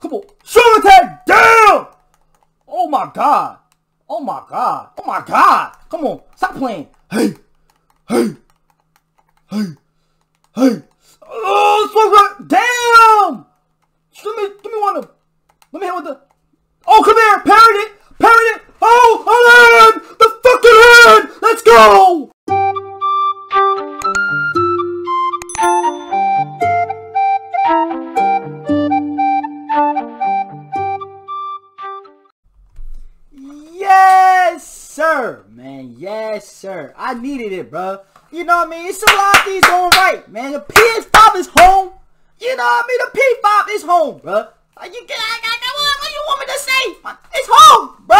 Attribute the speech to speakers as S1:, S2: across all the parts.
S1: Come on. Sugar attack. Damn. Oh my god. Oh my god. Oh my god. Come on. Stop playing. Hey. Hey. Hey. Hey. Oh, so. Damn. Let me, let me one of them. Let me hit with the. Oh, come here. Parry it. Parry it. Oh, oh a hand. The fucking hand. Let's go. Yes, sir. I needed it, bro. You know what I mean? It's a lot of these going right, man. The PS5 is home. You know what I mean? The P5 is home, bro. Like you get, I, I, what, what you want me to say? It's home, bro.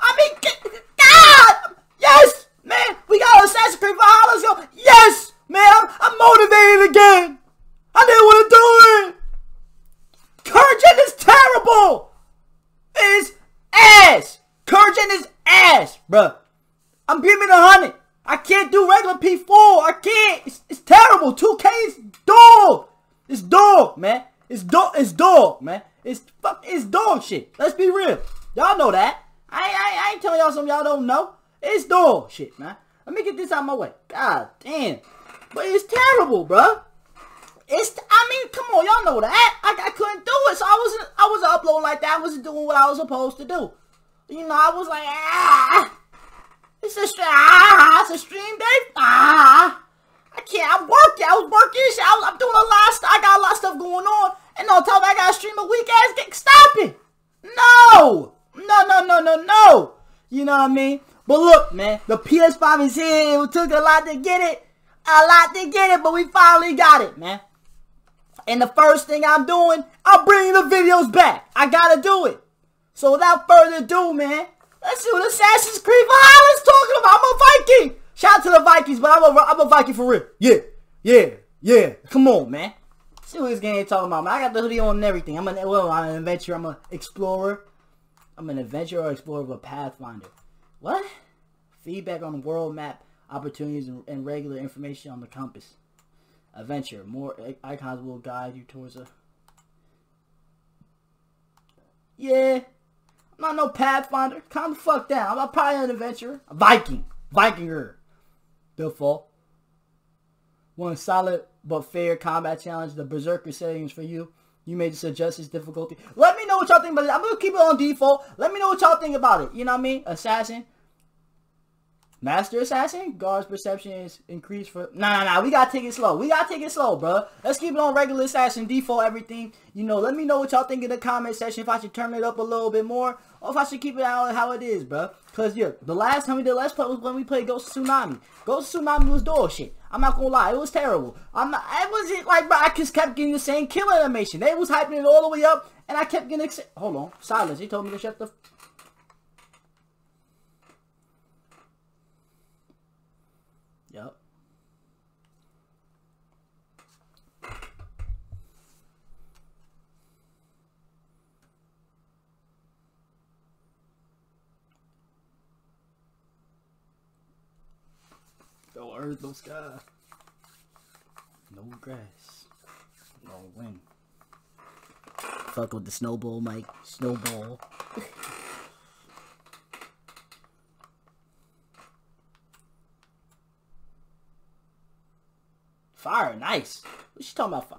S1: I mean, get, God, yes, man. We got Assassin's Creed Valhalla. Let's go. Yes, man. I'm, I'm motivated again. I didn't want to do it. Gen is terrible. It's ass. Gen is ass, bruh. I'm giving a hundred. I can't do regular P4. I can't. It's, it's terrible. 2K is dog. It's dog, man. It's dog. It's dog, man. It's fuck. It's dog shit. Let's be real. Y'all know that. I, I, I ain't telling y'all something y'all don't know. It's dog shit, man. Let me get this out of my way. God damn. But it's terrible, bruh. It's, I mean, come on, y'all know that. I, I couldn't do it, so I wasn't, I wasn't uploading like that. I wasn't doing what I was supposed to do. You know, I was like, ah, it's a stream, ah, it's a stream day, ah. I can't, I'm working, I was working, I was, I'm doing a lot of I got a lot of stuff going on, and on top I got to stream a weak ass game. Stop it! No! No, no, no, no, no! You know what I mean? But look, man, the PS5 is here. It took a lot to get it. A lot to get it, but we finally got it, man. And the first thing I'm doing, I'm bringing the videos back. I gotta do it. So without further ado, man, let's see what Assassin's Creed Valhalla's talking about. I'm a Viking. Shout out to the Vikings, but I'm a, I'm a Viking for real. Yeah, yeah, yeah. Come on, man. See what this game is talking about, man. I got the hoodie on and everything. I'm an, well, I'm an adventurer. I'm an explorer. I'm an adventurer or explorer of a pathfinder. What? Feedback on world map, opportunities, and, and regular information on the compass. Adventure. More icons will guide you towards a... Yeah. Not no pathfinder. Calm the fuck down. I'm probably an adventurer. A Viking. Vikinger. Default. One solid but fair combat challenge. The Berserker settings for you. You may suggest its difficulty. Let me know what y'all think about it. I'm going to keep it on default. Let me know what y'all think about it. You know what I mean? Assassin. Master Assassin, guard's perception is increased for... Nah, nah, nah. We gotta take it slow. We gotta take it slow, bro. Let's keep it on regular Assassin, default, everything. You know, let me know what y'all think in the comment section. If I should turn it up a little bit more. Or if I should keep it out how it is, bro. Because, yeah, the last time we did Let's Play was when we played Ghost Tsushima. Ghost Tsushima was dog shit. I'm not gonna lie. It was terrible. I'm not... It wasn't like, bro, I just kept getting the same kill animation. They was hyping it all the way up. And I kept getting... Hold on. Silence. He told me to shut the... Yep. No earth, no sky. No grass. No wind. Fuck with the snowball, Mike. Snowball. Fire, nice. What you talking about? Fire?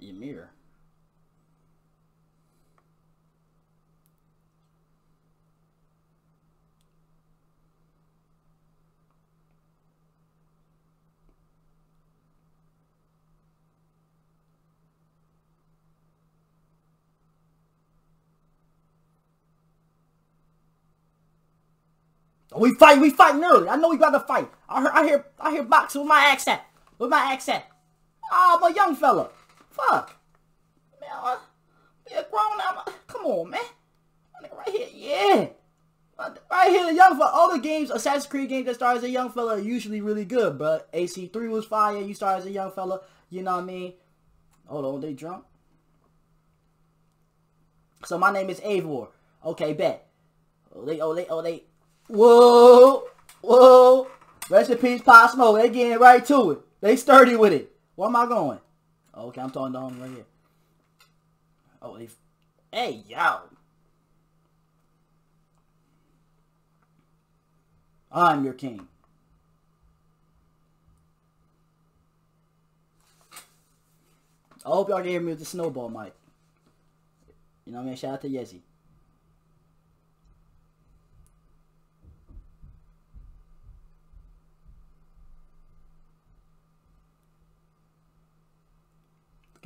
S1: Ymir. We fight, we fighting early. I know we got to fight. I hear, I hear, I hear boxing with my accent. With my accent. Oh, I'm a young fella. Fuck. Man, I, be a grown up. Come on, man. Right here, yeah. Right here, the young fella. All the games, Assassin's Creed games that start as a young fella are usually really good, but AC3 was fire. You start as a young fella. You know what I mean? Hold on, they drunk? So my name is Eivor. Okay, bet. Oh, they, oh, they, oh, they, Whoa, whoa. Rest in peace, Pop Smoke. They getting right to it. They sturdy with it. Where am I going? Okay, I'm talking to him right here. Oh, they... Hey, yo. I'm your king. I hope y'all gave me the snowball mic. You know what I mean? Shout out to Yezi.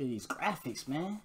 S1: At these graphics, man.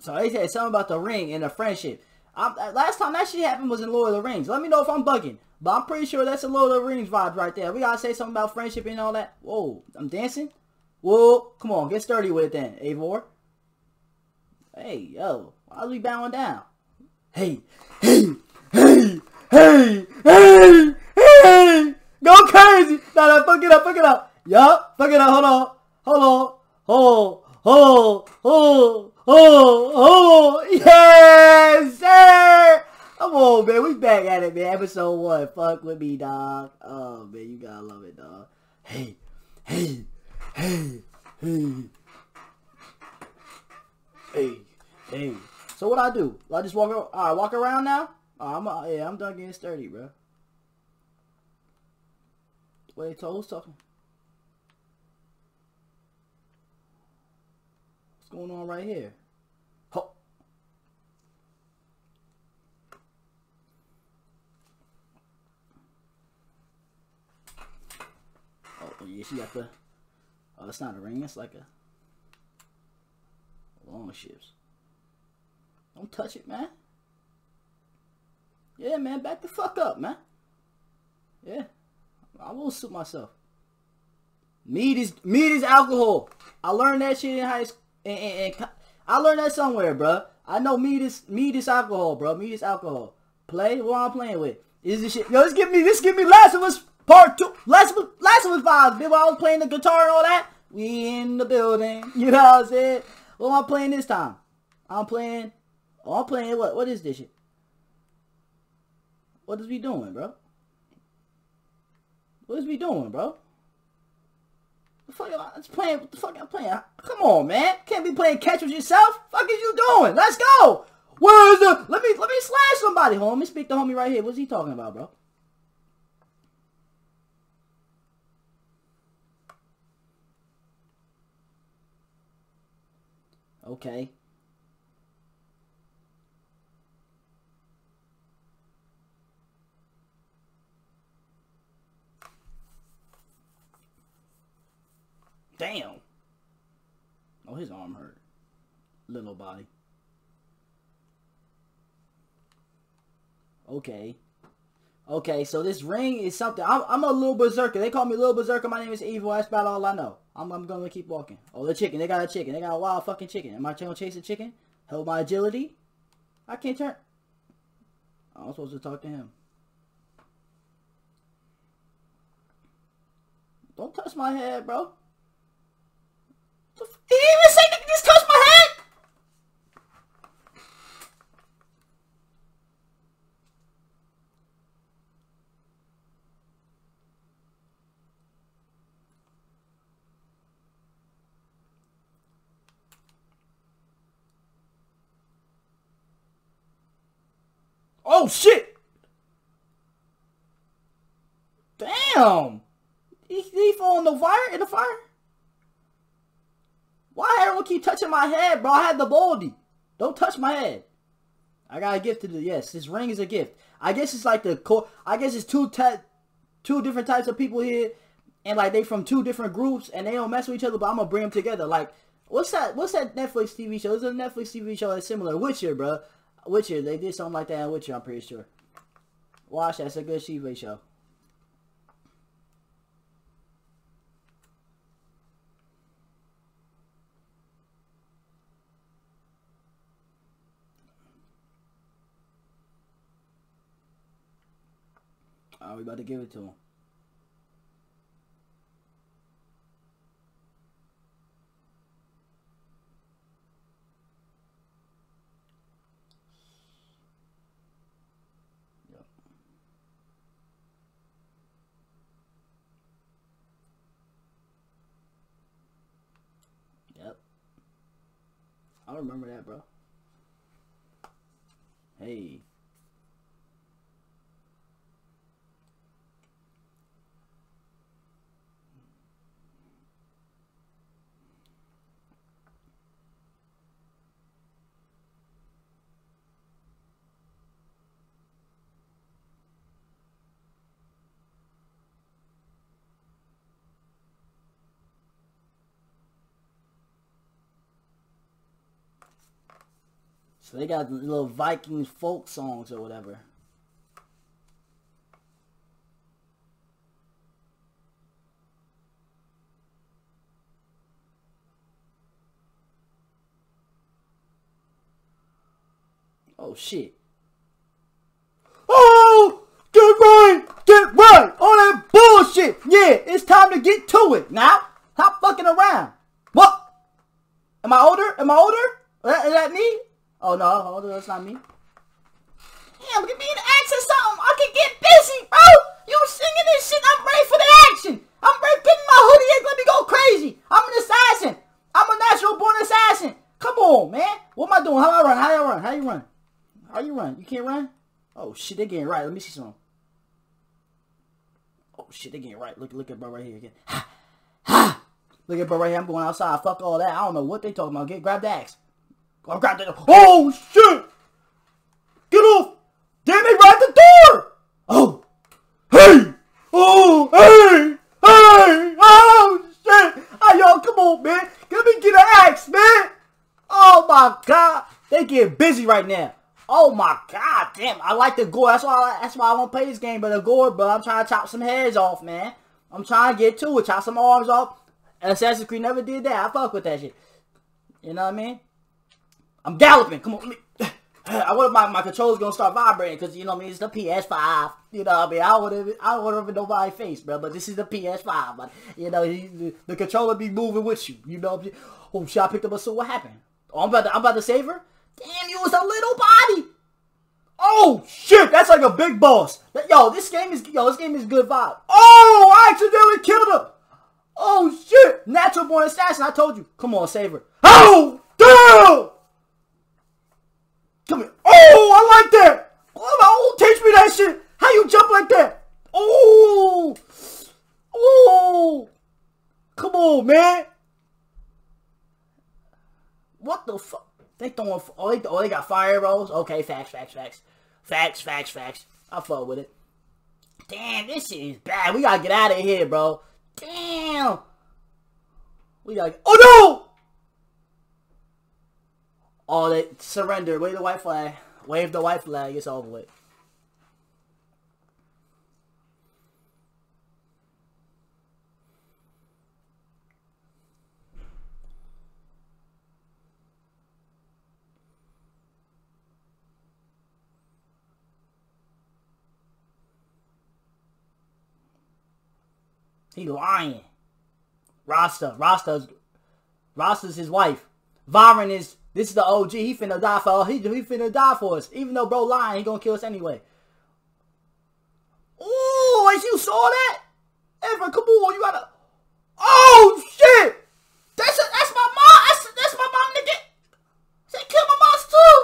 S1: So they said something about the ring and the friendship. I'm, uh, last time that shit happened was in Lord of the Rings. Let me know if I'm bugging. But I'm pretty sure that's a Lord of the Rings vibe right there. We gotta say something about friendship and all that. Whoa, I'm dancing? Whoa, come on, get sturdy with it then, Eivor. Hey, yo, why are we bowing down? Hey, hey, hey, hey, hey, hey! Go crazy! Nah, nah, fuck it up, fuck it up. Yup, fuck it up, hold on, hold on, hold, hold, hold. Oh, oh, oh, yes, sir. Come on, man. We back at it, man. Episode one. Fuck with me, dog. Oh, man. You gotta love it, dog. Hey, hey, hey, hey. Hey, hey. So what I do? I just walk around, I walk around now? Oh, I'm, uh, yeah, I'm done getting sturdy, bro. Wait, toes talking. Going on right here? Ho oh, oh yeah, she got the... Oh, it's not a ring. It's like a... Long ships. Don't touch it, man. Yeah, man. Back the fuck up, man. Yeah. I will suit myself. Meat is meat is alcohol. I learned that shit in high school. And, and, and I learned that somewhere, bro. I know me this me this alcohol, bro. Me this alcohol. Play what I'm playing with. Is this shit? Yo, this give me this give me Last of Us Part Two. Last of Last of Us vibes. While I was playing the guitar and all that. We in the building. You know what I'm saying? What am I playing this time? I'm playing. Oh, I'm playing what? What is this shit? What is we doing, bro? What is we doing, bro? Fuck am I playing? What the fuck am I playing? Come on, man. Can't be playing catch with yourself. Fuck is you doing? Let's go. Where's the? Let me let me slash somebody. Me speak to homie right here. What's he talking about, bro? Okay. Damn. Oh, his arm hurt. Little body. Okay. Okay, so this ring is something. I'm, I'm a little berserker. They call me little berserker. My name is Eivor. That's about all I know. I'm, I'm gonna keep walking. Oh, the chicken. They got a chicken. They got a wild fucking chicken. Am I trying to chase a chicken? Help my agility? I can't turn. I'm supposed to talk to him. Don't touch my head, bro. Did he even say can just touch my head? Oh shit! Damn! He, he fall in the fire in the fire? Why everyone keep touching my head, bro? I had the baldy. Don't touch my head. I got a gift to do. Yes, this ring is a gift. I guess it's like the core. I guess it's two two different types of people here, and like they from two different groups, and they don't mess with each other. But I'm gonna bring them together. Like, what's that? What's that Netflix TV show? It's a Netflix TV show that's similar. Witcher, bro. Witcher. They did something like that in Witcher. I'm pretty sure. Watch That's a good TV show. Are we about to give it to him? Yep. Yep. I remember that, bro. Hey. So they got little Viking folk songs or whatever. Oh shit. Oh! Get right! Get right! All that bullshit! Yeah, it's time to get to it now. Stop fucking around. What? Am I older? Am I older? Is that me? Oh no, hold on, that's not me. Damn, give me an action something. I can get busy, bro. You singing this shit. I'm ready for the action. I'm ready my hoodie in. Let me go crazy. I'm an assassin. I'm a natural born assassin. Come on, man. What am I doing? How do I run? How do I run? How you run? How you run? You can't run? Oh shit, they're getting right. Let me see some. Oh shit, they're getting right. Look, look at bro right here again. Ha, ha. Look at bro right here. I'm going outside. Fuck all that. I don't know what they talking about. Get grab the axe. I grabbed it. Oh shit! Get off! Damn it! Right at the door! Oh! Hey! Oh! Hey! Hey! Oh shit! Hey y'all, come on, man! Let me get an axe, man! Oh my god! They get busy right now. Oh my god, damn! I like the gore. That's why. I, that's why I won't play this game. But the gore, but I'm trying to chop some heads off, man. I'm trying to get to it. Chop some arms off. Assassin's Creed never did that. I fuck with that shit. You know what I mean? I'm galloping. Come on. I would my my controller's gonna start vibrating because you know what I mean it's the PS5. You know what I mean I have I would have nobody face, bro. But this is the PS5. But you know the, the controller be moving with you. You know. Oh shit! I picked up a sword. What happened? Oh, I'm about to I'm about to save her. Damn, you was a little body. Oh shit! That's like a big boss. Yo, this game is yo this game is good vibe. Oh, I accidentally killed her. Oh shit! Natural born assassin. I told you. Come on, save her. Oh damn! Come here. Oh, I like that. Oh, teach me that shit. How you jump like that? Oh, oh. Come on, man. What the fuck? They throwing. Oh, they, oh, they got fire arrows. Okay, facts, facts, facts, facts, facts, facts. I fuck with it. Damn, this shit is bad. We gotta get out of here, bro. Damn. We gotta. Oh no! Oh, they surrender. Wave the white flag. Wave the white flag. It's over with. He lying. Rasta. Rasta's Rasta's his wife. Varin is this is the OG. He finna die for he he finna die for us. Even though bro lying, he gonna kill us anyway. Oh, as you saw that? Ever, come on, you gotta. Oh shit! That's a, that's my mom. That's that's my mom, nigga. Say kill my mom too.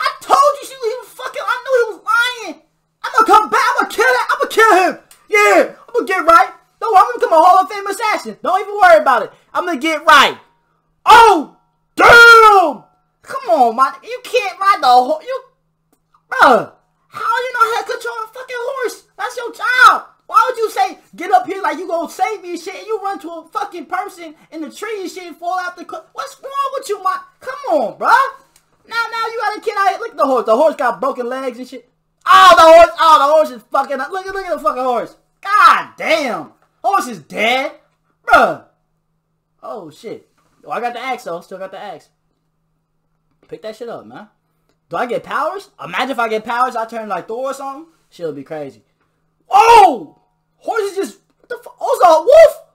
S1: I told you she was fucking. I knew he was lying. I'm gonna come back. I'm gonna kill it. I'm gonna kill him. Yeah, I'm gonna get right. No, I'm gonna become a Hall of Fame assassin. Don't even worry about it. I'm gonna get right. Oh! Come on, man. You can't ride the horse. You, bro. How you know how to control a fucking horse? That's your job. Why would you say get up here like you gonna save me and shit? And you run to a fucking person in the tree and shit and fall out the. What's wrong with you, man? Come on, bro. Now, now you got a kid out here. Look at the horse. The horse got broken legs and shit. Oh, the horse. Oh, the horse is fucking. Look at look at the fucking horse. God damn. Horse is dead, bruh. Oh shit. Oh, I got the axe though. Still got the axe. Pick that shit up, man. Do I get powers? Imagine if I get powers, I turn like Thor or something. Shit'll be crazy. Oh! Horses just. What the fuck? Oh, it's a wolf?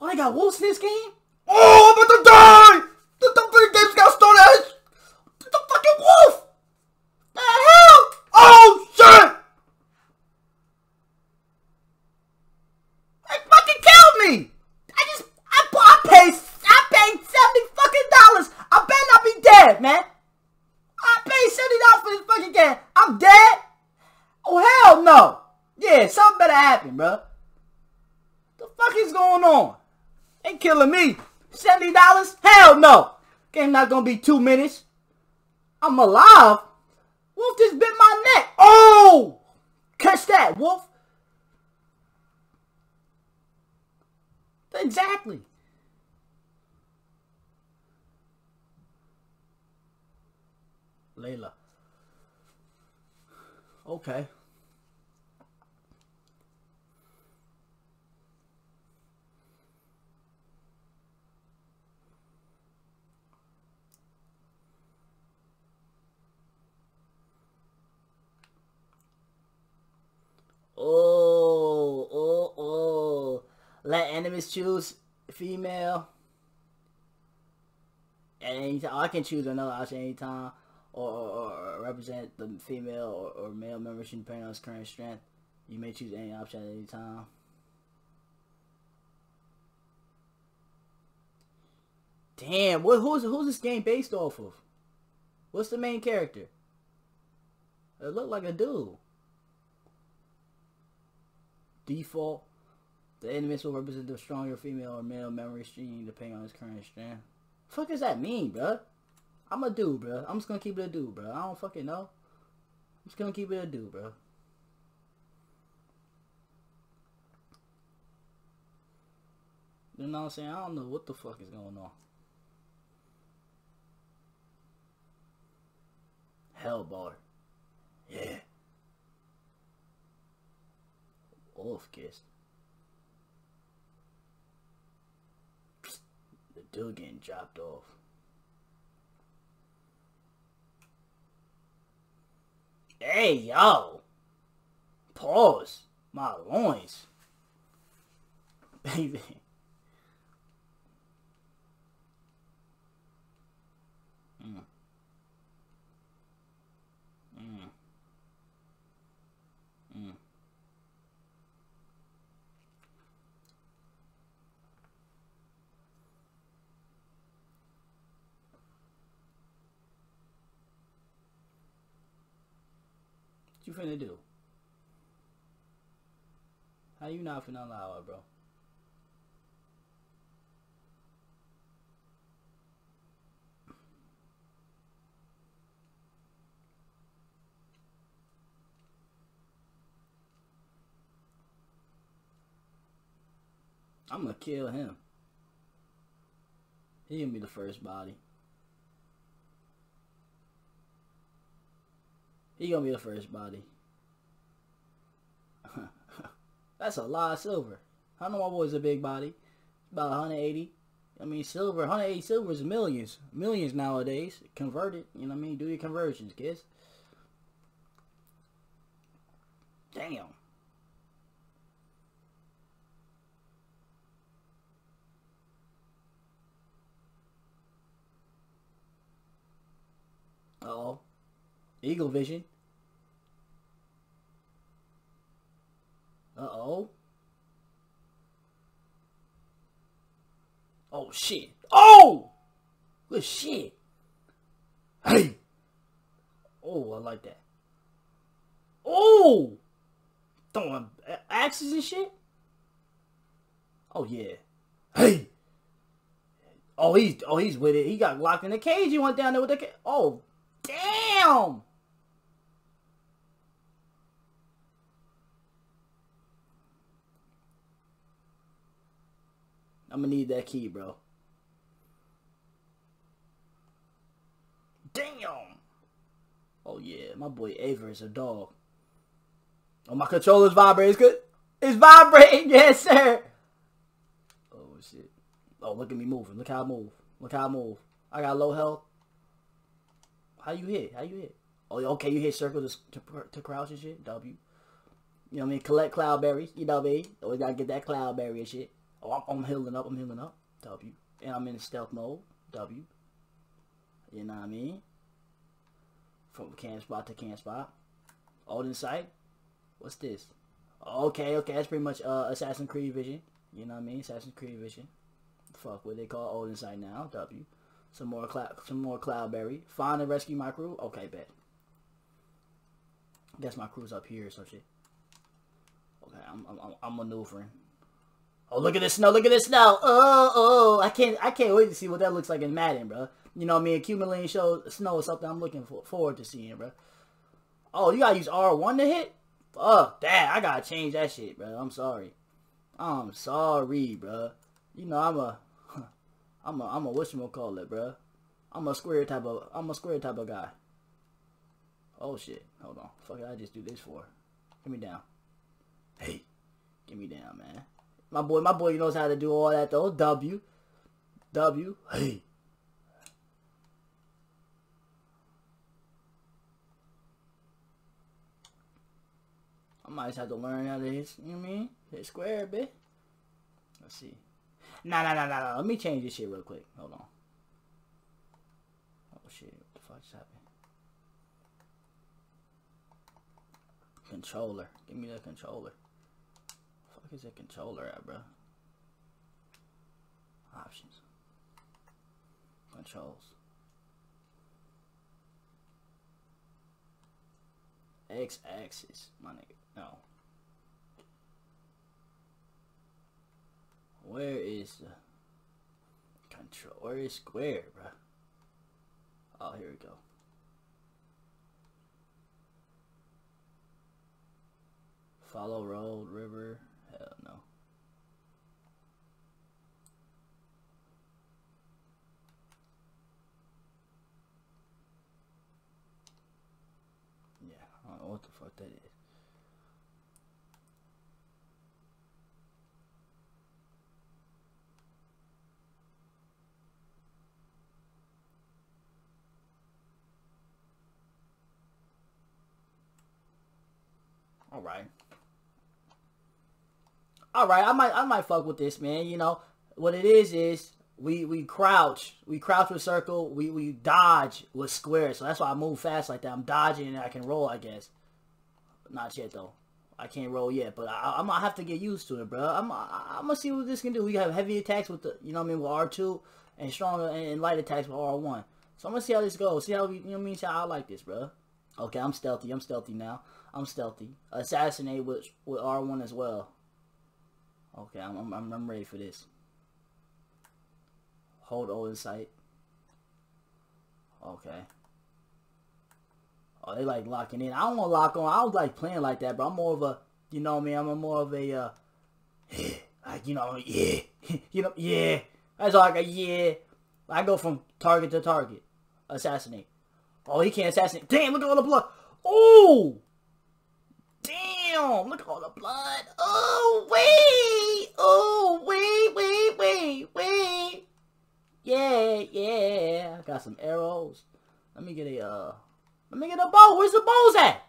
S1: Oh, they got wolves in this game? Oh, I'm about to die! The, the freaking game's got stolen. The fucking wolf! The hell? Oh, shit! They fucking killed me! I just. I, I paid. I paid 70 fucking dollars. I better not be dead, man. I paid seventy dollars for this fucking game. I'm dead. Oh hell no. Something better happen, bro. The fuck is going on? Ain't killing me. Seventy dollars? Hell no. Game not gonna be two minutes. I'm alive. Wolf just bit my neck. Oh, catch that, Wolf. Exactly. Layla. Okay. Oh, oh, oh. Let enemies choose female. At any time. I can choose another option anytime or, or, or represent the female or, or male membership depending on its current strength. You may choose any option at any time. Damn, what who's who's this game based off of? What's the main character? It looked like a dude. Default. The enemies will represent the stronger female or male memory stream depending on its current strength. Fuck does that mean, bruh? I'm a dude, bro. I'm just gonna keep it a dude, bro. I don't fucking know. I'm just gonna keep it a dude, bro. You know what I'm saying? I don't know what the fuck is going on. Hell, Hellbar. Yeah. Wolf kissed. Dude getting dropped off. Hey, yo. Pause. My loins. Baby. You finna do? How you not finna allow it, bro? I'm gonna kill him. He gonna be the first body. He gonna be the first body. That's a lot of silver. I know my boy's a big body. About 180. I mean, silver, 180 silver is millions. Millions nowadays. Converted. You know what I mean? Do your conversions, kids. Damn. Uh oh. Eagle vision. Uh oh. Oh shit. Oh! Good shit. Hey! Oh, I like that. Oh! Throwing axes and shit? Oh yeah. Hey! Oh, he's oh he's with it. He got locked in the cage. He went down there with the cage. Oh, damn! I'm gonna need that key, bro. Damn! Oh yeah, my boy Eivor is a dog. Oh, my controller's vibrating. It's good. It's vibrating, yes, sir. Oh shit. Oh, look at me moving. Look how I move. Look how I move. I got low health. How you hit? How you hit? Oh, okay. You hit circle to, to, to crouch and shit. W. You know what I mean? Collect cloudberries. You know what I mean? Always gotta get that cloudberry and shit. Oh, I'm, I'm healing up. I'm healing up. W. And I'm in stealth mode. W. You know what I mean? From camp spot to camp spot. Odin sight. What's this? Okay, okay, that's pretty much uh, Assassin's Creed Vision. You know what I mean? Assassin's Creed Vision. Fuck what they call Odin sight now. W. Some more cloud, some more cloudberry. Find and rescue my crew. Okay, bet. Guess my crew's up here or some shit. Okay, I'm, I'm, I'm maneuvering. Oh, look at this snow! Look at this snow! Oh, oh! I can't, I can't wait to see what that looks like in Madden, bro. You know what I mean? Accumulating show snow is something I'm looking for, forward to seeing, bro. Oh, you gotta use R1 to hit? Fuck that! I gotta change that shit, bro. I'm sorry. I'm sorry, bro. You know I'm a, I'm a, I'm a whatchamacallit, bro. I'm a square type of, I'm a square type of guy. Oh shit! Hold on. Fuck I just do this for? Give me down. Hey, get me down, man. My boy, my boy knows how to do all that though. W. W. Hey. I might just have to learn how to hit, you know what I mean? Hit square a bit. Let's see. Nah, nah, nah, nah, nah. Let me change this shit real quick. Hold on. Oh shit, what the fuck just happened? Controller. Give me that controller is a controller uh, at, bro? Options. Controls. X axis, my nigga. No. Where is the control? Where is square, bro? Oh, here we go. Follow road, river. Hell no. Yeah, I don't know what the fuck that is. All right all right, I might I might fuck with this, man. You know what it is is we we crouch, we crouch with circle, we we dodge with square. So that's why I move fast like that. I'm dodging and I can roll, I guess. Not yet though. I can't roll yet, but I, I might have to get used to it, bro. I'm I, I'm gonna see what this can do. We have heavy attacks with the, you know what I mean, with R2, and stronger and light attacks with R1. So I'm gonna see how this goes. See how we, you know what I mean? See how I like this, bro. Okay, I'm stealthy. I'm stealthy now. I'm stealthy. Assassinate with with R1 as well. Okay, I'm, I'm, I'm ready for this. Hold Odin sight. Okay. Oh, they like locking in. I don't want to lock on. I don't like playing like that, but I'm more of a, you know me, I'm a more of a, uh, like, you know, yeah, you know, yeah. That's all I got, yeah. I go from target to target. Assassinate. Oh, he can't assassinate. Damn, look at all the blood. Oh! Damn, look at all the blood. Oh, wait. Oh, wait, wait, wait, wait. Yeah, yeah. I got some arrows. Let me get a, uh, let me get a bow. Where's the bows at?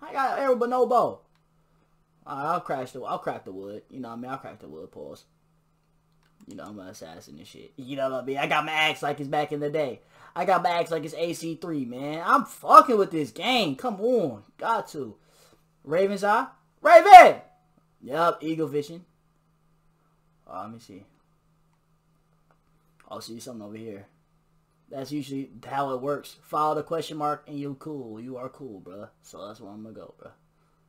S1: I got an arrow but no bow. Alright, I'll crash the, I'll crack the wood. You know what I mean? I'll crack the wood, pause. You know, I'm an assassin and shit. You know what I mean? I got my axe like it's back in the day. I got my axe like it's AC3, man. I'm fucking with this game. Come on. Got to. Raven's Eye. Raven! Yep, Eagle Vision. Oh, let me see. I'll see something over here. That's usually how it works. Follow the question mark and you're cool. You are cool, bro. So that's where I'm gonna go, bro.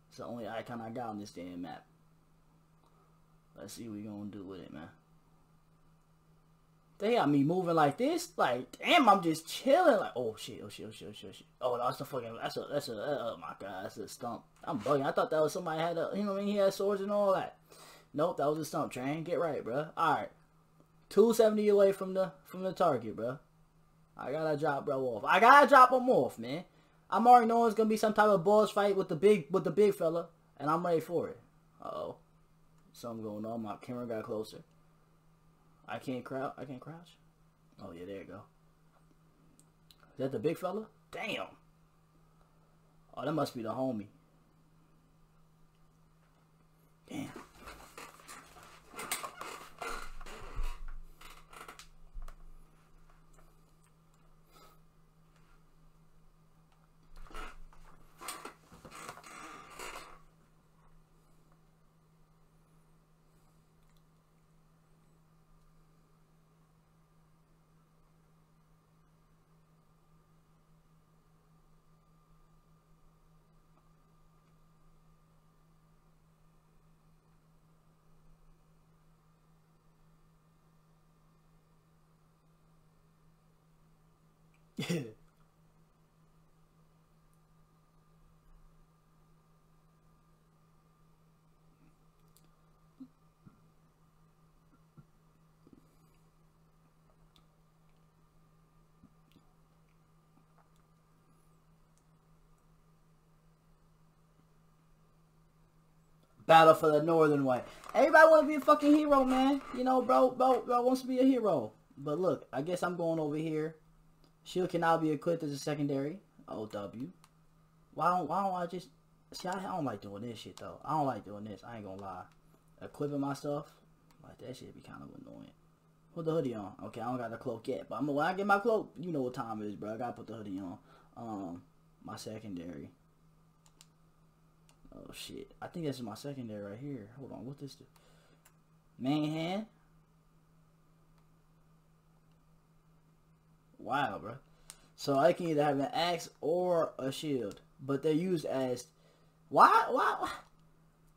S1: It's the only icon I got on this damn map. Let's see what we gonna do with it, man. They got me moving like this. Like, damn, I'm just chilling. Like, oh shit, oh shit, oh shit, oh shit, oh shit. Oh, that's the fucking, that's a, that's a, oh my god, that's a stump. I'm bugging. I thought that was somebody had a, you know what I mean? He had swords and all that. Nope, that was a stump train. Get right, bro. All right, 270 away from the from the target, bro. I gotta drop bro off. I gotta drop him off, man. I'm already knowing it's gonna be some type of boss fight with the big with the big fella, and I'm ready for it. Uh oh, something going on. My camera got closer. I can't crouch. I can't crouch. Oh yeah, there you go. Is that the big fella? Damn. Oh, that must be the homie. Damn. Battle for the Northern Way. Everybody want to be a fucking hero, man. You know, bro, bro, bro wants to be a hero. But look, I guess I'm going over here. Shield can now be equipped as a secondary. OW. Why don't, why don't I just... See, I, I don't like doing this shit, though. I don't like doing this. I ain't gonna lie. Equipping myself, like, that shit be kind of annoying. Put the hoodie on. Okay, I don't got the cloak yet. But I'm, when I get my cloak, you know what time it is, bro. I gotta put the hoodie on. Um, my secondary. Oh shit. I think this is my secondary right here. Hold on, what this do? Main hand? Wow, bro. So I can either have an axe or a shield. But they're used as why why,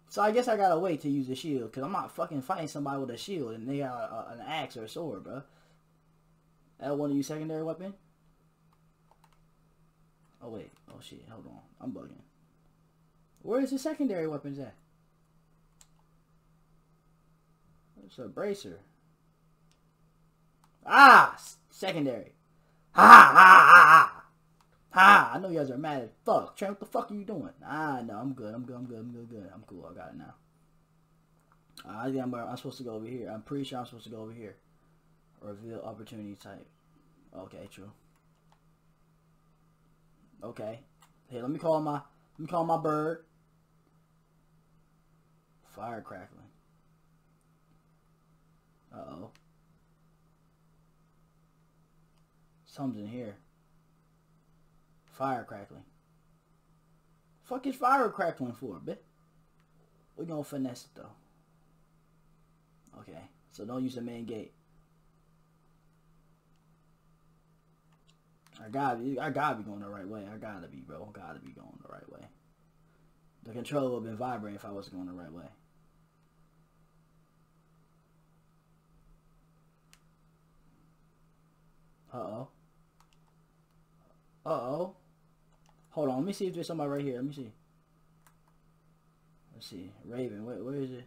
S1: So I guess I gotta wait to use the shield because I'm not fucking fighting somebody with a shield and they got a, an axe or a sword, bro. That one of you secondary weapon? Oh wait, oh shit, hold on, I'm bugging. Where is the secondary weapons at? It's a bracer. Ah! Secondary. Ha ha ha ha! Ha! I know you guys are mad as fuck. Trent, what the fuck are you doing? Ah, no, I'm good. I'm good. I'm good. I'm good. Good. I'm cool. I got it now. Uh, I think I'm, I'm supposed to go over here. I'm pretty sure I'm supposed to go over here. Reveal opportunity type. Okay, true. Okay. Hey, let me call my let me call my bird. Fire crackling. Uh-oh. Something's in here. Fire crackling. Fuck is fire crackling for, bitch? We gonna finesse it though. Okay, so don't use the main gate. I gotta be, I gotta be going the right way. I gotta be, bro. Gotta be going the right way. The controller would have been vibrating if I wasn't going the right way. Uh-oh. Uh-oh. Hold on, let me see if there's somebody right here. Let me see. Let's see. Raven, where, where is it?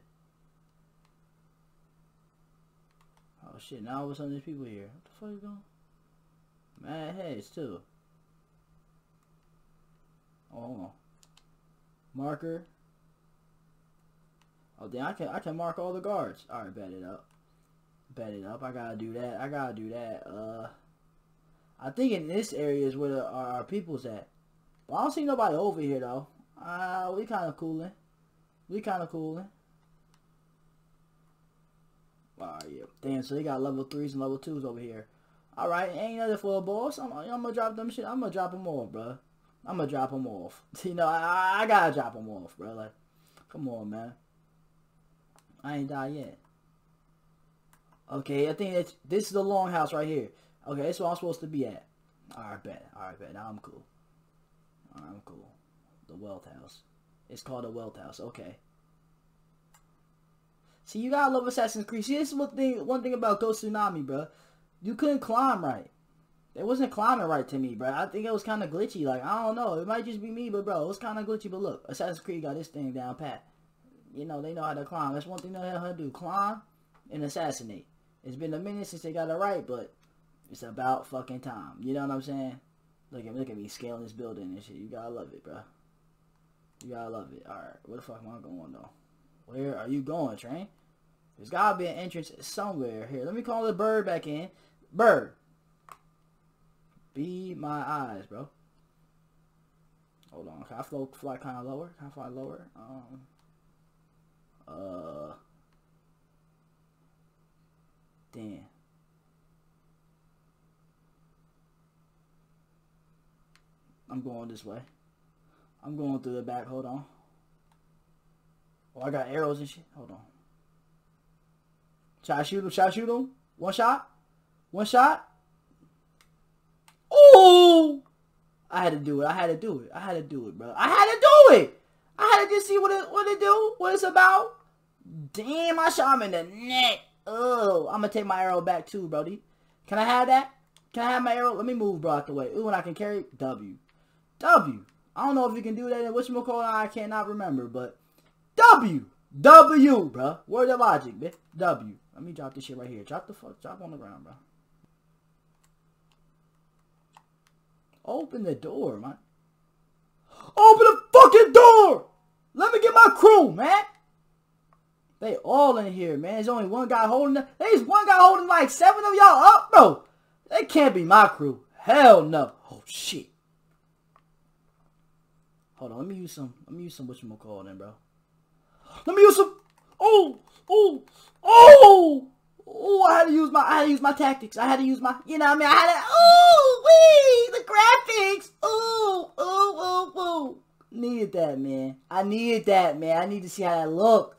S1: Oh shit, now all of a sudden there's people here. What the fuck is going Mad heads too. Oh, hold on. Marker. Oh damn, I can I can mark all the guards. Alright, bet it up. Bet it up. I gotta do that. I gotta do that. Uh I think in this area is where the, our, people's at. But I don't see nobody over here though. Uh, we kind of cooling. We kind of cooling. Alright, yeah. Damn, so they got level 3s and level 2s over here. Alright, ain't nothing for a boss. I'm, I'm gonna drop them shit. I'm gonna drop them off, bro. I'm gonna drop them off. You know, I, I gotta drop them off, bro. Like, come on, man. I ain't died yet. Okay, I think it's, this is the longhouse right here. Okay, that's where I'm supposed to be at. Alright, bet. Alright, bet. Now I'm cool. Alright, I'm cool. The Wealth House. It's called the Wealth House. Okay. See, you gotta love Assassin's Creed. See, this is one thing, one thing about Ghost Tsushima, bro. You couldn't climb right. It wasn't climbing right to me, bro. I think it was kind of glitchy. Like, I don't know. It might just be me, but, bro, it was kind of glitchy. But look, Assassin's Creed got this thing down pat. You know, they know how to climb. That's one thing they know how to do. Climb and assassinate. It's been a minute since they got it right, but it's about fucking time. You know what I'm saying? Look at look at me scaling this building and shit. You gotta love it, bro. You gotta love it. Alright, where the fuck am I going though? Where are you going, train? There's gotta be an entrance somewhere here. Let me call the bird back in. Bird. Be my eyes, bro. Hold on. Can I float, fly kind of lower? Can I fly lower? Um. Uh. Damn. I'm going this way. I'm going through the back. Hold on. Oh, I got arrows and shit. Hold on. Should I shoot him? Should I shoot him? One shot? One shot? Oh! I had to do it. I had to do it. I had to do it, bro. I had to do it. I had to just see what it what it do, what it's about. Damn, I shot him in the neck. Oh, I'm gonna take my arrow back too, Brody. Can I have that? Can I have my arrow? Let me move, bro, out the way. Ooh, and I can carry W. W. I don't know if you can do that in which call I cannot remember, but W. W, bro. Where's the logic, bitch? W. Let me drop this shit right here. Drop the fuck, drop on the ground, bro. Open the door, man. Open the fucking door! Let me get my crew, man. They all in here, man. There's only one guy holding them. There's one guy holding like seven of y'all up, bro. They can't be my crew. Hell no. Oh shit. Hold on, let me use some. Let me use some whatchamacallit then, bro. Let me use some. Oh, oh, oh, oh! I had to use my. I had to use my tactics. I had to use my. You know what I mean? I had to. Oh, wee! The graphics. Oh, oh, oh, oh. Needed that, man. I needed that, man. I need to see how that looked.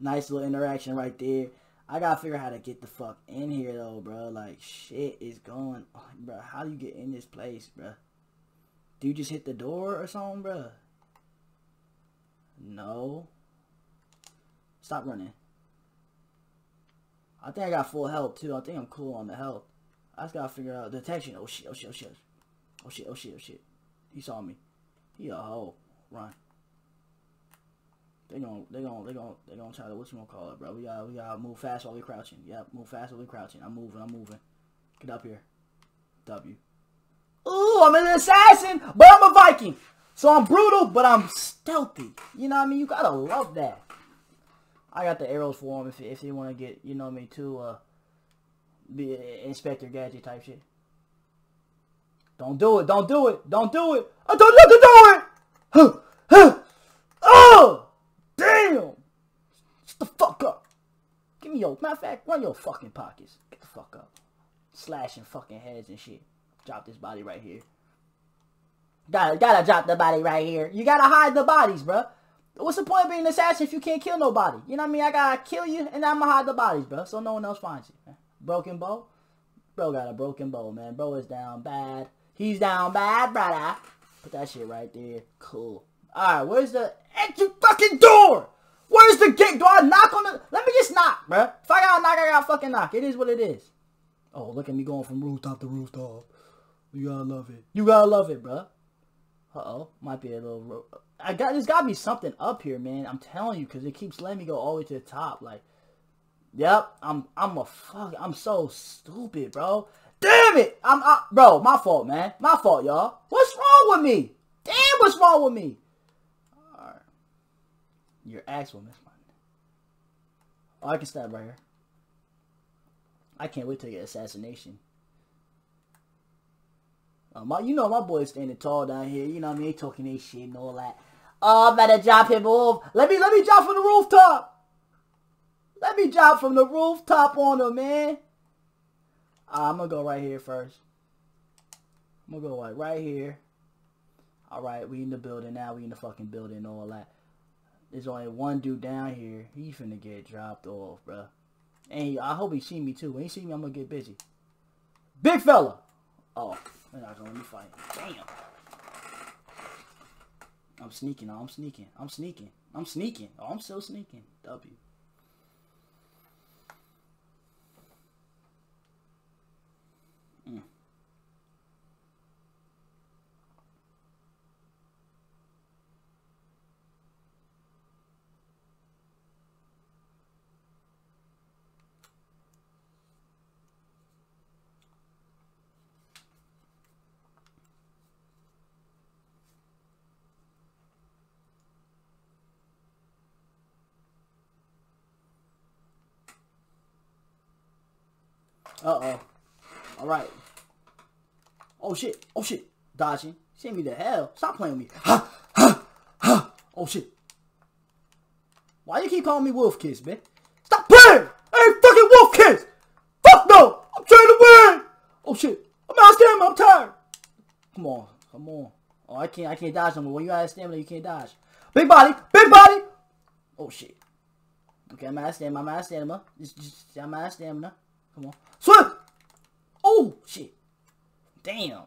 S1: Nice little interaction right there. I gotta figure out how to get the fuck in here though, bro. Like shit is going on, bro. How do you get in this place, bro? Do you just hit the door or something, bro? No. Stop running. I think I got full health too. I think I'm cool on the health. I just gotta figure out detection. Oh shit, oh shit, oh shit. Oh shit, oh shit, oh shit. He saw me. He a hoe. Run. They gonna, they gonna, they gonna, they gonna try to what you gonna call it, bro? We gotta, we gotta move fast while we crouching. Yep, move fast while we crouching. I'm moving, I'm moving. Get up here. W. Ooh, I'm an assassin, but I'm a Viking. So I'm brutal, but I'm stealthy. You know what I mean? You gotta love that. I got the arrows for him if if they want to get, you know mean, to uh, be Inspector Gadget type shit. Don't do it. Don't do it. Don't do it. I told you to do it. Huh. Oh! Damn! Shut the fuck up. Give me your, matter of fact, run your fucking pockets. Get the fuck up. Slashing fucking heads and shit. Drop this body right here. Gotta, gotta drop the body right here. You gotta hide the bodies, bro. What's the point of being an assassin if you can't kill nobody? You know what I mean? I gotta kill you and I'm gonna hide the bodies, bro. So no one else finds you. Broken bow? Bro got a broken bow, man. Bro is down bad. He's down bad, brother. Put that shit right there. Cool. Alright, where's the fucking door? Where's the gate? Do I knock on the... Let me just knock, bro. If I gotta knock, I gotta fucking knock. It is what it is. Oh, look at me going from rooftop to rooftop. You gotta love it. You gotta love it, bruh. Uh-oh. Might be a little... I got... There's gotta be something up here, man. I'm telling you, because it keeps letting me go all the way to the top. Like... Yep, I'm I'm a fuck. I'm so stupid, bro. Damn it! I'm, I, bro. My fault, man. My fault, y'all. What's wrong with me? Damn, what's wrong with me? Alright. Your axe will miss mine. Oh, I can stab right here. I can't wait to get assassination. Uh, my, you know my boy's standing tall down here. You know what I mean? Talking they shit and all that. Oh, I better drop him off. Let me let me drop from the rooftop. Let me drop from the rooftop on him, man. Uh, I'm gonna go right here first. I'm gonna go like right here. All right, we in the building now. We in the fucking building all that. There's only one dude down here. He finna get dropped off, bro. And I hope he see me too. When he see me, I'm gonna get busy. Big fella. Oh, they're not gonna let me fight. Damn. I'm sneaking. I'm sneaking. I'm sneaking. I'm sneaking. Oh, I'm still sneaking. W. Uh-oh. Alright. Oh, shit. Oh, shit. Dodging. Send me the hell. Stop playing with me. Ha! Ha! Ha! Oh, shit. Why you keep calling me Wolf Kiss, man? Stop playing! I ain't fucking Wolf Kiss! Fuck no! I'm trying to win! Oh, shit. I'm out of stamina. I'm tired. Come on. Come on. Oh, I can't, I can't dodge no more. When you out of stamina, you can't dodge. Big body! Big body! Oh, shit. Okay, I'm out of stamina. I'm out of stamina. Just, just, I'm out of stamina. Come on. Swim! Oh, shit. Damn.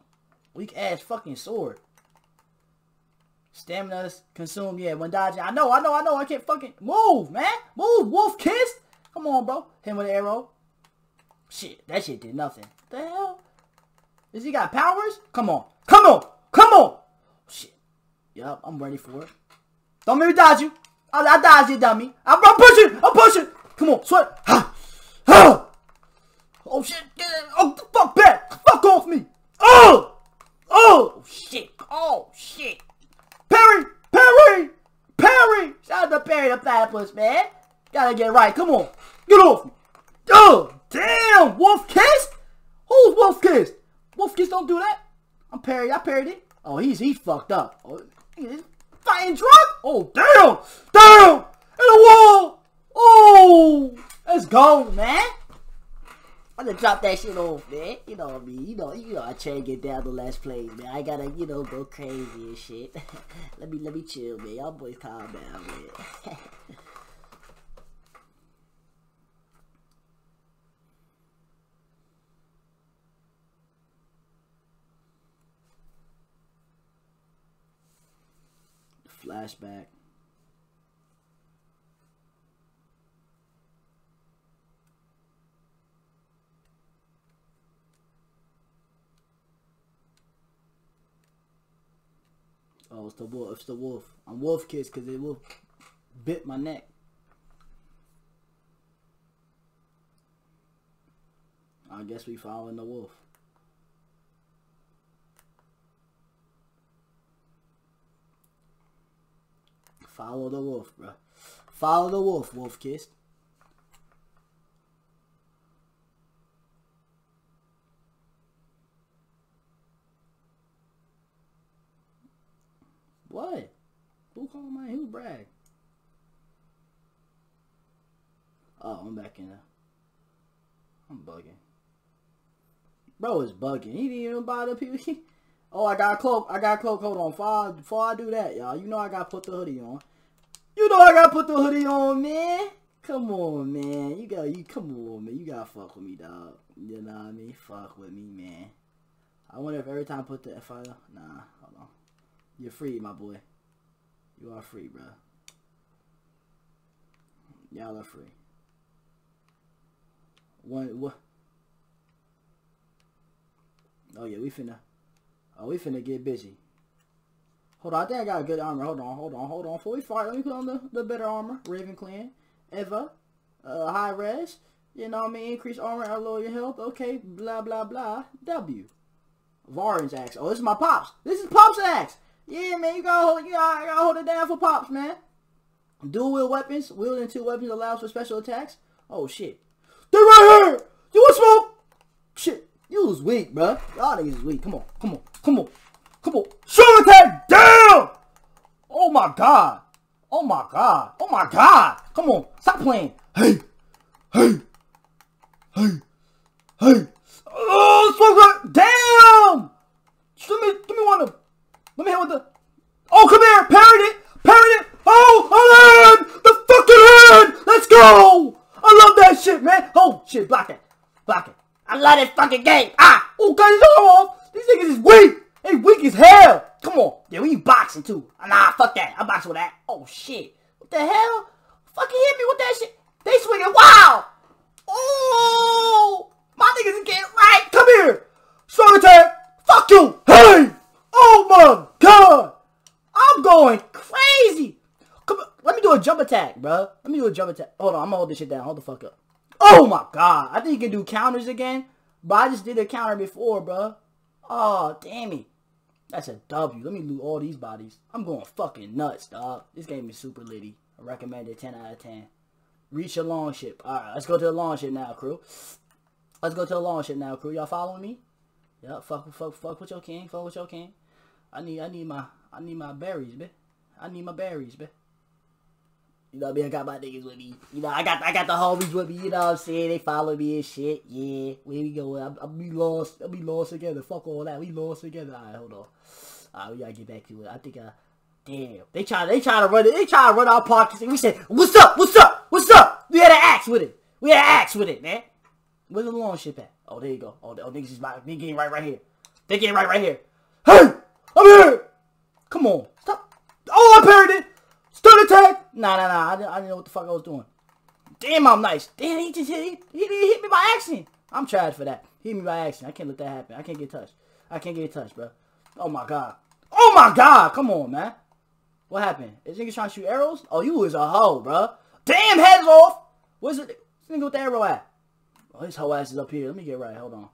S1: Weak ass fucking sword. Stamina's consumed. Yeah, when dodging. I know, I know, I know. I can't fucking move, man. Move, wolf kiss. Come on, bro. Hit with an arrow. Shit, that shit did nothing. The hell? Does he got powers? Come on. Come on. Come on. Shit. Yup, I'm ready for it. Don't make me dodge you. I, I dodge you, dummy. I'm, I'm pushing. I'm pushing. Come on, sweat. Oh, shit. Oh, fuck back. Fuck off me. Oh. Oh, shit. Oh, shit. Perry. Perry. Perry. Shout out to Perry the platypus, man. Gotta get right. Come on. Get off me. Oh, damn. Wolf Kiss? Who's Wolf Kiss? Wolf Kiss don't do that. I'm Perry. I parried it. Oh, he's he's fucked up. Oh, fighting drunk. Oh, damn. Damn. In the wall. Oh, let's go, man. I'm gonna drop that shit off, man. You know what I mean? You know, you know I try to get down the last play, man. I gotta, you know, go crazy and shit. let me let me chill, man. Y'all boys calm down, man. Flashback. Oh, it's the wolf. It's the wolf. I'm wolf kiss because the wolf bit my neck. I guess we following the wolf. Follow the wolf, bro. Follow the wolf, wolf kiss. What? Who called my who brag? Oh, I'm back in there. I'm bugging. Bro is bugging. He didn't even bother people. oh, I got a cloak. I got a cloak. Hold on. Before I, before I do that, y'all, you know I got to put the hoodie on. You know I got to put the hoodie on, man. Come on, man. You got you. Come on, man. You gotta fuck with me, dog. You know what I mean? Fuck with me, man. I wonder if every time I put the if I nah, hold on. You're free, my boy. You are free, bro. Y'all are free. One what? Oh yeah, we finna. Oh, we finna get busy. Hold on, I think I got a good armor. Hold on, hold on, hold on. Before we fight, let me put on the, the better armor. Raven Clan, Eivor, uh, high res. You know what I mean? Increase armor, lower your health. Okay, blah blah blah. W. Varin's axe. Oh, this is my pops. This is Pops' axe. Yeah, man, you gotta hold, you gotta, gotta hold it down for pops, man. Dual wield weapons, wielding two weapons allows for special attacks. Oh shit, they're right here. You want smoke? Shit, you was weak, bro. Y'all niggas is weak. Come on, come on, come on, come on. Shoulder attack down. Oh my god. Oh my god. Oh my god. Come on, stop playing. Hey, hey, hey, hey. Oh, smoke Damn. Let me, give me one of. Let me hit with the. Oh, come here! Parried it! Parried it! Oh, a hand! The fucking hand! Let's go! I love that shit, man! Oh, shit, block it. Block it. I love that fucking game! Ah! Oh, cut his arm off! These niggas is weak! They weak as hell! Come on. Yeah, we boxing too. Nah, fuck that. I box with that. Oh, shit. What the hell? Fucking hit me with that shit. They swinging. Wow! Oh! My niggas is getting right. Come here! Strong attack! Fuck you! Hey! Oh my god! I'm going crazy! Come on, let me do a jump attack, bro. Let me do a jump attack. Hold on, I'm gonna hold this shit down. Hold the fuck up. Oh my god! I think you can do counters again, but I just did a counter before, bro. Oh, damn it. That's a W. Let me loot all these bodies. I'm going fucking nuts, dog. This game is super litty. I recommend it 10 out of 10. Reach a long ship. Alright, let's go to the long ship now, crew. Let's go to the long ship now, crew. Y'all following me? Yep, fuck, fuck, fuck with your king. Fuck with your king. I need I need my I need my berries, man. I need my berries, man. You know what I mean? I got my niggas with me. You know, I got I got the homies with me, you know what I'm saying? They follow me and shit. Yeah. Where we go? I'm, I'm be lost. I'm be lost together. Fuck all that. We lost together. Alright, hold on. Alright, we gotta get back to it. I think uh damn. They try they try to run it. They try to run our podcast. We said, What's up? What's up? What's up? We had an axe with it. We had an axe with it, man. Where's the long ship at? Oh, there you go. Oh, oh niggas is right. They getting right right here. They getting right right here. Hey! I'm here! Come on. Stop. Oh, I parried it! Stun attack! Nah, nah, nah. I didn't, I didn't know what the fuck I was doing. Damn, I'm nice. Damn, he just hit, he, he, he hit me by accident. I'm trash for that. Hit me by accident. I can't let that happen. I can't get touched. I can't get touched, bro. Oh my god. Oh my god. Come on, man. What happened? Is nigga trying to shoot arrows? Oh, you was a hoe, bro. Damn, head's off. Where's it? This nigga with the arrow at? Oh, his whole ass is up here. Let me get right. Hold on.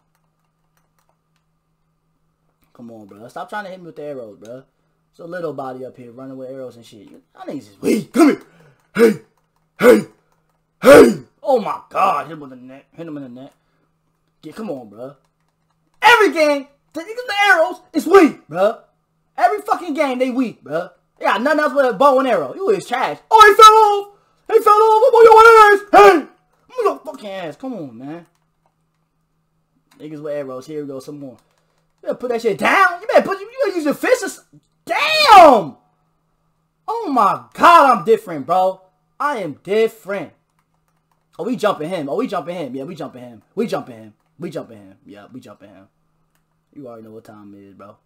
S1: Come on, bro. Stop trying to hit me with the arrows, bro. It's a little body up here running with arrows and shit. I think is weak. Come here. Hey. Hey. Hey. Oh my god. Hit him with the neck. Hit him in the neck. Get, come on, bro. Every game, the niggas the arrows is weak, bro. Every fucking game, they weak, bro. They got nothing else but a bow and arrow. You is trash. Oh, he fell off. He fell off. I'm on your ass. Hey. I'm on your fucking ass. Come on, man. Niggas with arrows. Here we go. Some more. You better put that shit down. You better put. You better use your fists. Damn. Oh my god, I'm different, bro. I am different. Oh, we jumping him. Oh, we jumping him. Yeah, we jumping him. We jumping him. We jumping him. Yeah, we jumping him. You already know what time it is, bro.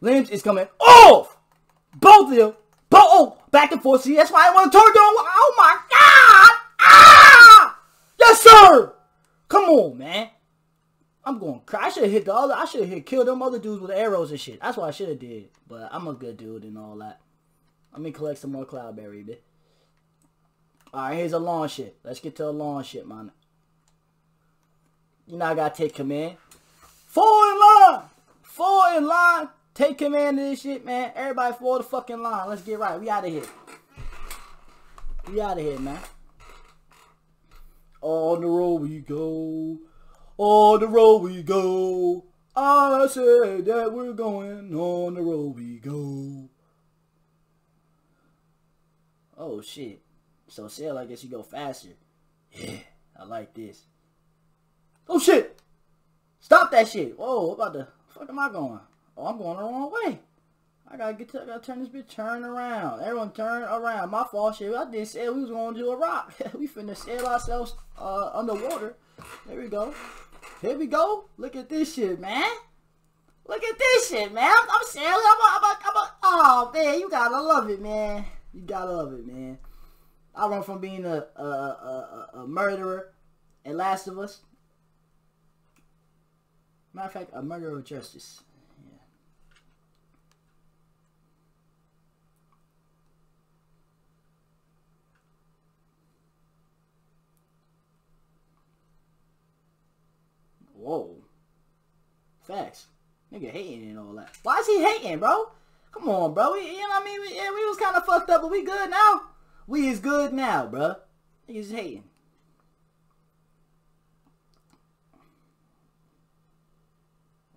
S1: Limbs is coming off. Both of. Both. Oh, back and forth. See, that's why I want to turn down. Oh my god. Ah! Yes, sir. Come on, man. I'm going. Cry. I should have hit the other. I should have hit killed them other dudes with arrows and shit. That's what I should have did. But I'm a good dude and all that. Let me collect some more cloudberry, bitch. Alright, here's a long ship. Let's get to a long ship, man. You know I gotta take command. Fall in line! Fall in line! Take command of this shit, man. Everybody fall the fucking line. Let's get right. We out of here. We out of here, man. On the road we go. On the road we go. I said that we're going. On the road we go. Oh, shit. So sail, I guess you go faster. Yeah, I like this. Oh shit! Stop that shit! Whoa, what about the fuck am I going? Oh, I'm going the wrong way. I gotta get to, I gotta turn this bitch turn around. Everyone turn around. My fault shit. I didn't say we was going to a rock. we finna sail ourselves uh, underwater. There we go. Here we go. Look at this shit, man. Look at this shit, man. I'm, I'm. I'm a, I'm a, I'm a, oh, man. You gotta love it, man. You gotta love it, man. I run from being a, a, a, a murderer in Last of Us. Matter of fact, a murderer of justice. Yeah. Whoa. Facts. Nigga hating and all that. Why is he hating, bro? Come on, bro. We, you know what I mean? We, yeah, we was kind of fucked up, but we good now. We is good now, bro. Niggas hating.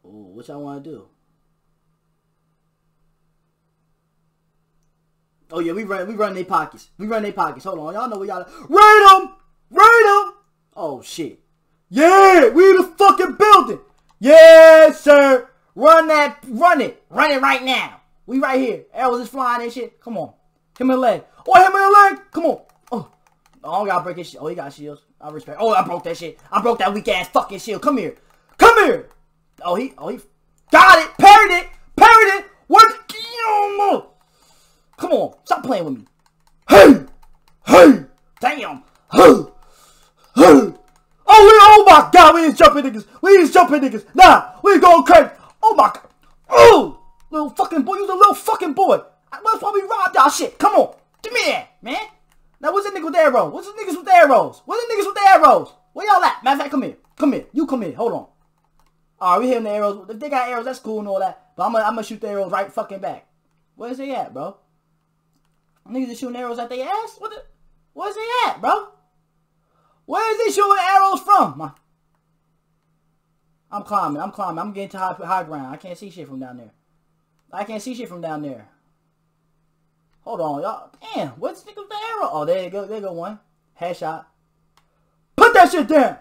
S1: Oh, what y'all want to do? Oh yeah, we run we run their pockets. We run their pockets. Hold on, y'all know we gotta raid them, raid them. Oh shit. Yeah, we in the fucking building. Yes, sir. Run that, run it, run it right now. We right here. Arrows is flying and shit. Come on. Him in the leg. Oh, him in the leg. Come on. Oh. Oh, I gotta break his shit. Oh, he got shields. I respect. Oh, I broke that shit. I broke that weak ass fucking shield. Come here. Come here. Oh, he. Oh, he. Got it. Parried it. Parried it. What? Come on. Stop playing with me. Hey. Hey. Damn. Hey. Hey. Oh, we, oh my god, we ain't jumping niggas. We ain't jumping niggas. Nah, we going crazy. Oh my god. Oh, little fucking boy, you a little fucking boy. That's why we robbed y'all shit. Come on. Give me that, man. Now, what's the nigga with the arrows? What's the niggas with the arrows? What's the niggas with the arrows? Where y'all at? Matter of fact, come here. Come here. You come here. Hold on. Alright, we hitting the arrows. If they got arrows, that's cool and all that. But I'm gonna, I'm gonna shoot the arrows right fucking back. Where's they at, bro? Niggas are shooting arrows at their ass? What the? Where's they at, bro? Where is they shooting arrows from? I'm climbing. I'm climbing. I'm getting to high, high ground. I can't see shit from down there. I can't see shit from down there. Hold on, y'all. Damn, what's the the arrow? Oh, there you go. There you go one. Headshot. Put that shit down.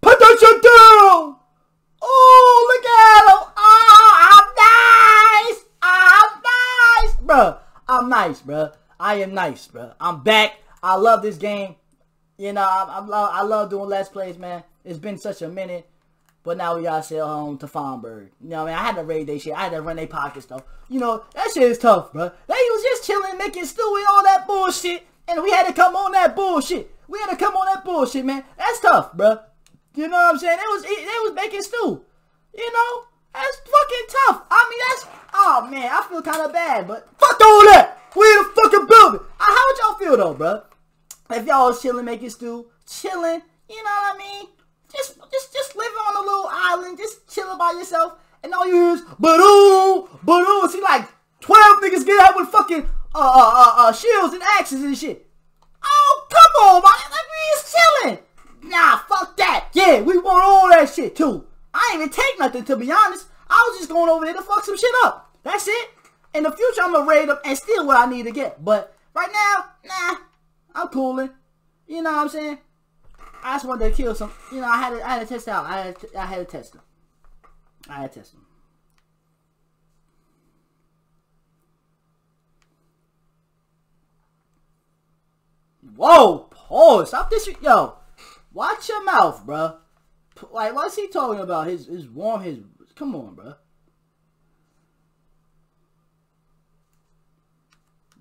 S1: Put that shit down. Oh, look at him. Oh, I'm nice. I'm nice, bro. I'm nice, bro. I am nice, bro. I'm back. I love this game. You know, I, I, love, I love doing Let's Plays, man. It's been such a minute. But now we gotta sail home to Fornburg. You know what I mean? I had to raid they shit. I had to run their pockets though. You know, that shit is tough, bro. They was just chilling, making stew and all that bullshit. And we had to come on that bullshit. We had to come on that bullshit, man. That's tough, bro. You know what I'm saying? It was it, was making stew. You know? That's fucking tough. I mean, that's oh man, I feel kind of bad, but fuck all that. We in a fucking building. Uh, how would y'all feel though, bruh? If y'all was chilling, making stew, chilling, you know what I mean? Just just just living on a little island, just chilling by yourself, and all you hear is but ooh. See like twelve niggas get out with fucking uh uh uh, uh shields and axes and shit. Oh come on, man, like we is chilling. Nah, fuck that. Yeah, we want all that shit too. I ain't even take nothing to be honest. I was just going over there to fuck some shit up. That's it. In the future, I'm gonna raid up and steal what I need to get. But right now, nah, I'm cooling. You know what I'm saying? I just wanted to kill some. You know, I had to, I had to test out. I had to, I had to test them. I had to test them. Whoa, pause. Stop this. Yo, watch your mouth, bruh. Like, what's he talking about? His, his warm, his. Come on, bruh.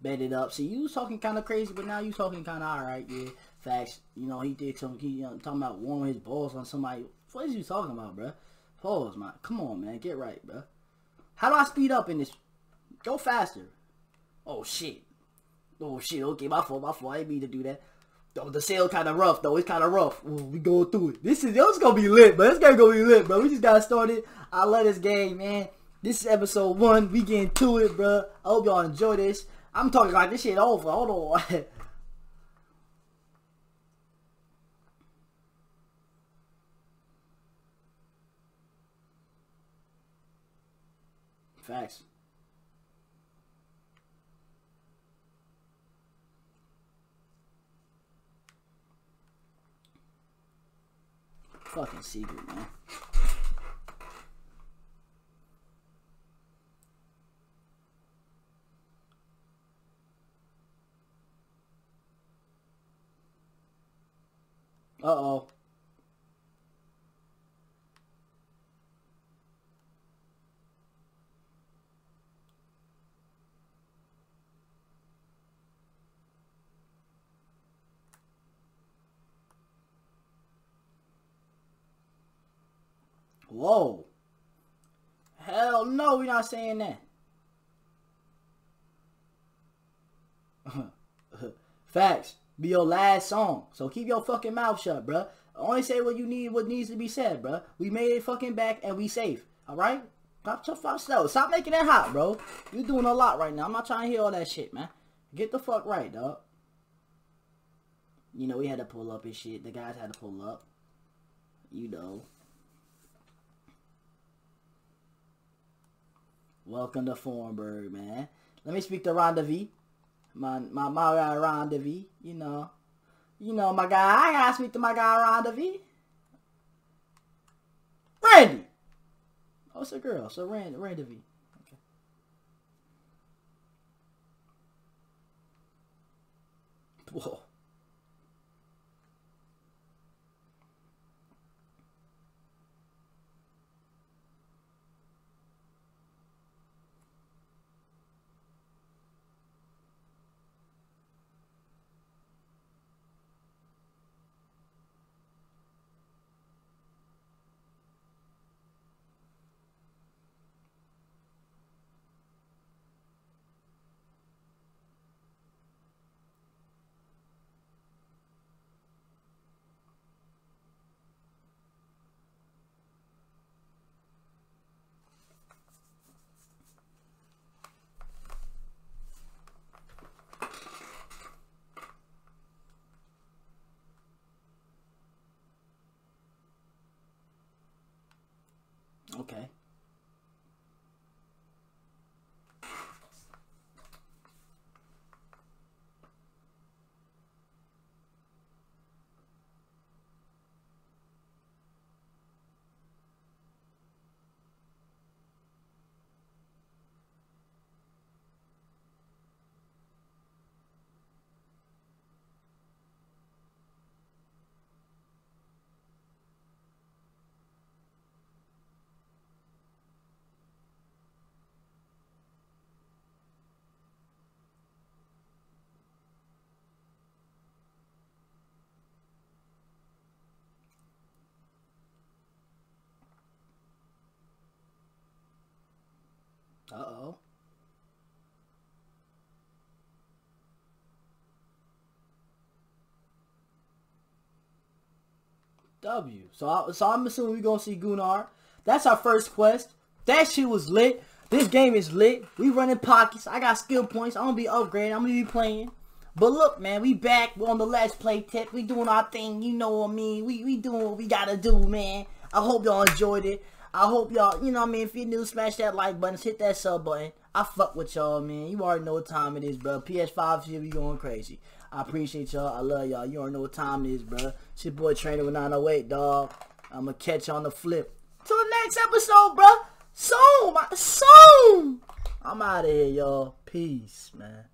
S1: Bet it up. See, you was talking kind of crazy, but now you talking kind of alright, yeah. Facts. You know, he did some, he uh, talking about warming his balls on somebody. What is you talking about, bruh? Pause, man. Come on, man. Get right, bruh. How do I speed up in this? Go faster. Oh, shit. Oh, shit. Okay, my fault, my fault. I didn't mean to do that. Though the sale kind of rough, though. It's kind of rough. Ooh, we going through it. This is, it's gonna be lit, but it's gonna be lit, bro. We just got started. I love this game, man. This is episode one. We getting to it, bro. I hope y'all enjoy this. I'm talking like this shit over. Hold on. Facts. Fucking secret, man. Uh-oh. Whoa. Hell no, we're not saying that. Facts. Be your last song. So keep your fucking mouth shut, bruh. Only say what you need, what needs to be said, bruh. We made it fucking back and we safe. Alright? Stop, stop, stop, stop making that hot, bro. You doing a lot right now. I'm not trying to hear all that shit, man. Get the fuck right, dog. You know, we had to pull up and shit. The guys had to pull up. You know. Welcome to Fornburg, man. Let me speak to Rendezvous. My my my guy Rendezvous, you know. You know my guy. I gotta speak to my guy Rendezvous. Randy. Oh, it's a girl. So Rand Rendezvous. Okay. Whoa. Okay. Uh-oh. W. So, I, so I'm assuming we're going to see Gunnar. That's our first quest. That shit was lit. This game is lit. We running pockets. I got skill points. I'm going to be upgraded. I'm going to be playing. But look, man, we back. We're on the Let's Play tip. We doing our thing. You know what I mean. We, we doing what we got to do, man. I hope y'all enjoyed it. I hope y'all, you know what I mean, if you're new, smash that like button, hit that sub button. I fuck with y'all, man. You already know what time it is, bro. PS5 shit be going crazy. I appreciate y'all. I love y'all. You already know what time it is, bro. It's your boy TrainedToWin908, dog. I'm going to catch you on the flip. Till the next episode, bro. Soon. Soon. I'm out of here, y'all. Peace, man.